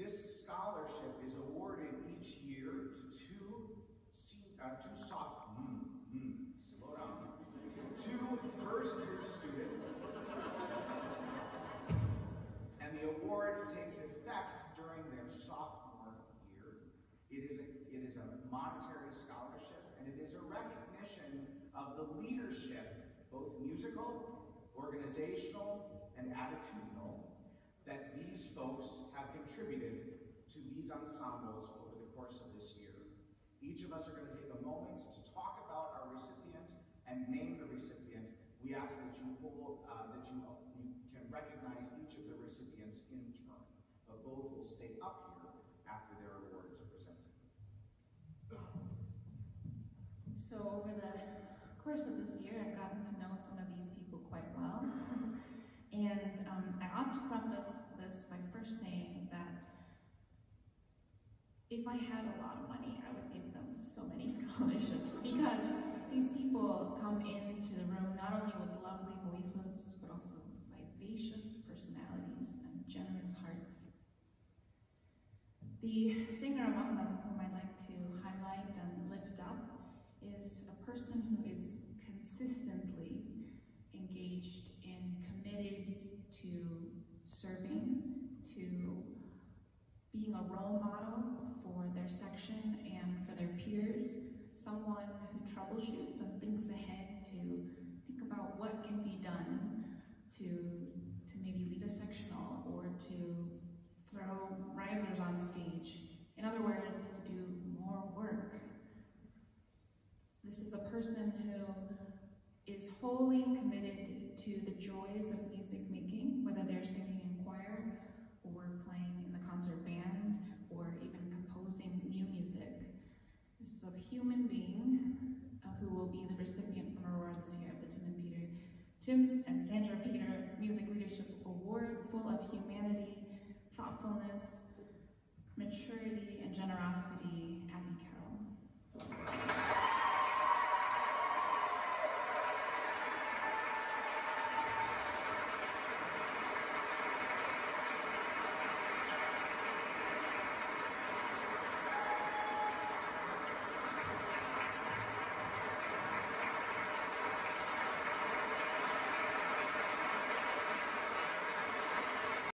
This scholarship is awarded each year to two, uh, two soft, mm, mm, slow down, two first year students. And the award takes effect during their sophomore year. It is, a, it is a monetary scholarship and it is a recognition of the leadership, both musical, organizational, and attitudinal, that these folks have these ensembles over the course of this year. Each of us are going to take a moment to talk about our recipient and name the recipient. We ask that you hold, uh, that you, you can recognize each of the recipients in turn, but both will stay up here after their awards are presented. So over the course of this year, I've gotten to know some of these people quite well. and um, I ought to preface this by first saying that if I had a lot of money, I would give them so many scholarships because these people come into the room not only with lovely voices, but also vivacious personalities and generous hearts. The singer among them whom I'd like to highlight and lift up is a person who is consistently engaged and committed to serving, to being a role model section and for their peers, someone who troubleshoots and thinks ahead to think about what can be done to, to maybe lead a sectional or to throw risers on stage. In other words, to do more work. This is a person who is wholly committed to the joys of music making, whether they're singing in choir or playing in the concert band or even composing new music. This is a human being uh, who will be the recipient from Aurora this year of the Tim and Peter, Tim and Sandra Peter Music Leadership Award, full of humanity, thoughtfulness, maturity, and generosity.